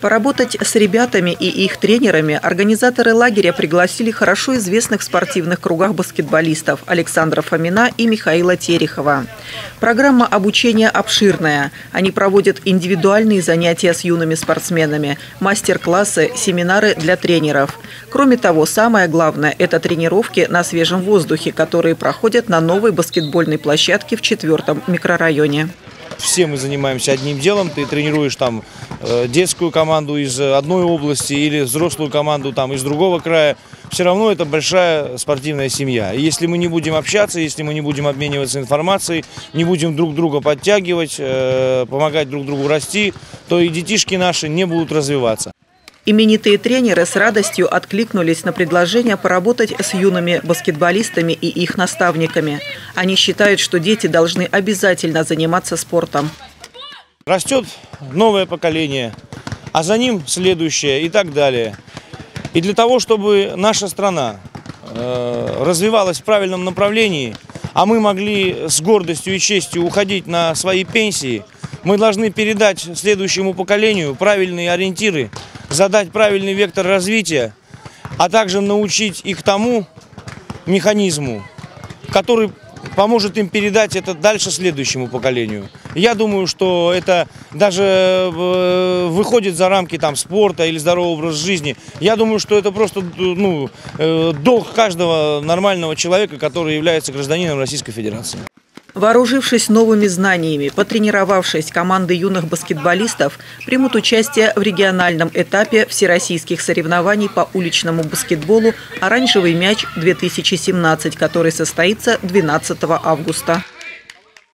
Поработать с ребятами и их тренерами организаторы лагеря пригласили хорошо известных в спортивных кругах баскетболистов Александра Фомина и Михаила Терехова. Программа обучения обширная. Они проводят индивидуальные занятия с юными спортсменами, мастер-классы, семинары для тренеров. Кроме того, самое главное – это тренировки на свежем воздухе, которые проходят на новой баскетбольной площадке в четвертом микрорайоне все мы занимаемся одним делом. Ты тренируешь там э, детскую команду из одной области или взрослую команду там из другого края. Все равно это большая спортивная семья. И если мы не будем общаться, если мы не будем обмениваться информацией, не будем друг друга подтягивать, э, помогать друг другу расти, то и детишки наши не будут развиваться. Именитые тренеры с радостью откликнулись на предложение поработать с юными баскетболистами и их наставниками. Они считают, что дети должны обязательно заниматься спортом. Растет новое поколение, а за ним следующее и так далее. И для того, чтобы наша страна э, развивалась в правильном направлении, а мы могли с гордостью и честью уходить на свои пенсии, мы должны передать следующему поколению правильные ориентиры – задать правильный вектор развития, а также научить их тому механизму, который поможет им передать это дальше следующему поколению. Я думаю, что это даже э, выходит за рамки там, спорта или здорового образа жизни. Я думаю, что это просто ну, э, долг каждого нормального человека, который является гражданином Российской Федерации. Вооружившись новыми знаниями, потренировавшись, команды юных баскетболистов примут участие в региональном этапе всероссийских соревнований по уличному баскетболу «Оранжевый мяч-2017», который состоится 12 августа.